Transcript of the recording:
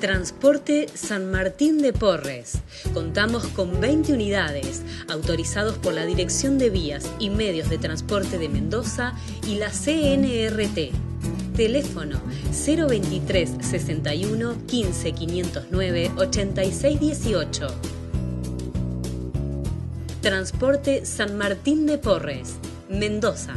Transporte San Martín de Porres. Contamos con 20 unidades, autorizados por la Dirección de Vías y Medios de Transporte de Mendoza y la CNRT. Teléfono 023 61 15 509 86 18. Transporte San Martín de Porres, Mendoza.